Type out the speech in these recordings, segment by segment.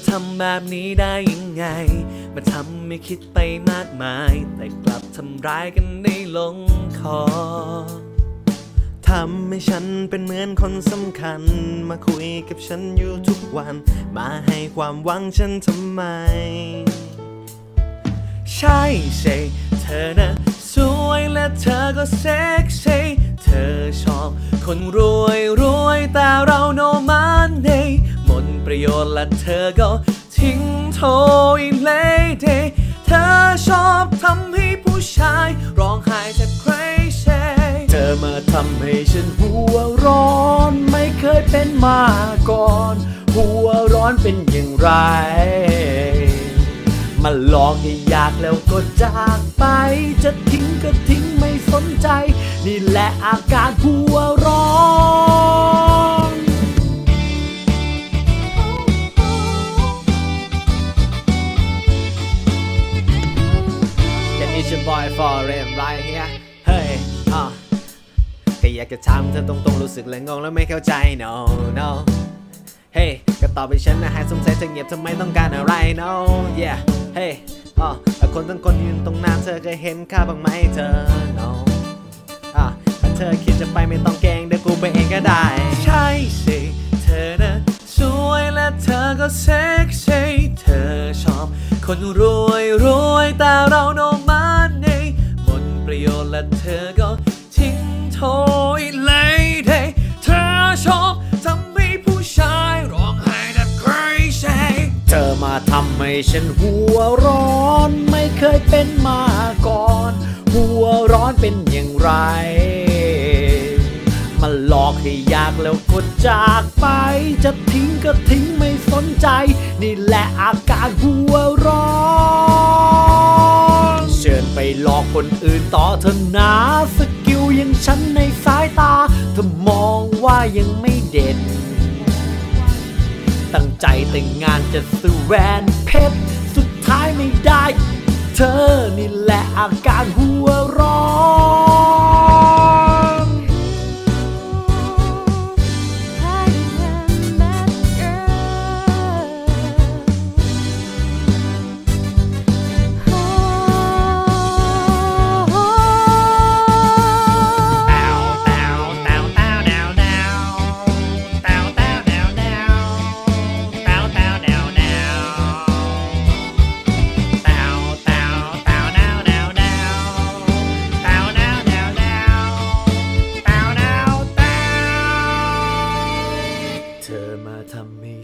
มาทำแบบนี้ได้ยังไง มาทำไม่คิดไปมากมาย แต่กลับทำร้ายกันได้ลงคอทำให้ฉันเป็นเหมือนคนสำคัญ มาคุยกับฉันอยู่ทุกวัน มาให้ความหวังฉันทำไม ใช่สิเธอนะสวยและเธอก็เซ็กซี่เธอชอบคนรวยรวยแต่เราโนมันเดหม ประโยชน์และเธอก็ทิ้งโทยเลยเดเธอชอบทำให้ผู้ชายร้องไห้แทบ crazy เธอมาทำให้ฉันหัวร้อนไม่เคยเป็นมาก่อน หัวร้อนเป็นอย่างไร มาลอกให้อยากแล้วก็จากไป จะทิ้งก็ทิ้งไม่สนใจ นี่แหละอาการหัวร้อน it's your boy Foreign right here เฮ้ยอะแค่อยากจะถามเธอตรงๆรู้สึกเลยงงแล้วไม่เข้าใจ no no เฮ้ยก็ตอบไปฉันนะหายสงสัยเธอเงียบทำไมต้องการอะไร no yeah เฮ้ยอ๋อแต่คนทั้งคนยืนตรงหน้าเธอเคยเห็นค่าบ้างไหมเธอ no อะถ้าเธอคิดจะไปไม่ต้องเกงเดี๋ยวกูไปเองก็ได้ ใช่สิเธอนะสวยและเธอก็เซ็กซี่เธอชอบ คนรวยรวยแต่เราโนมัน ฉันหัวร้อนไม่เคยเป็นมาก่อน หัวร้อนเป็นอย่างไร มาหลอกให้อยากแล้วก็จากไป จะทิ้งก็ทิ้งไม่สนใจ นี่แหละอาการหัวร้อนเชิญไปหลอกคนอื่นต่อเถอะนะสกิลอย่างฉันในสายตาเธอมองว่ายังไม่เด่น ตั้งใจแต่งงานจะสู้แหวนเพชร สุดท้ายไม่ได้ เธอนี่แหละอาการหัวร้อน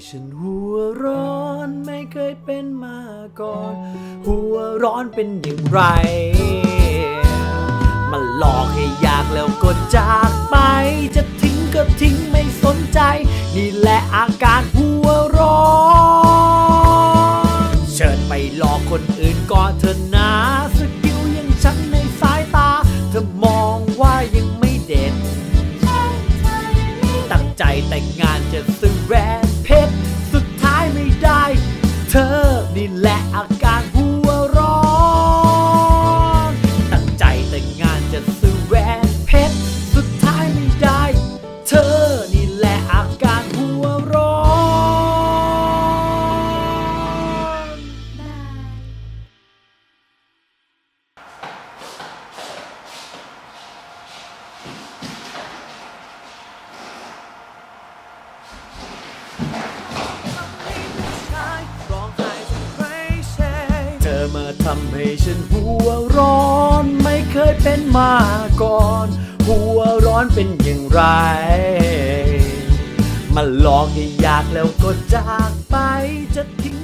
ฉันหัวร้อนไม่เคยเป็นมาก่อน หัวร้อนเป็นอย่างไร มาหลอกให้อยากแล้วก็จากไป จะทิ้งก็ทิ้งไม่สนใจ นี่แหละอาการหัวร้อน เชิญไปหลอกคนอื่นก่อนเถอะนะสกิลย่างฉันในสายตา เธอมองว่ายังไม่เด่นตั้งใจแต่งงานจะซื้อแหว นี่แทำให้ฉันหัวร้อนไม่เคยเป็นมาก่อน หัวร้อนเป็นอย่างไร มาหลอกให้อยากแล้วก็จากไปจะทิ้ง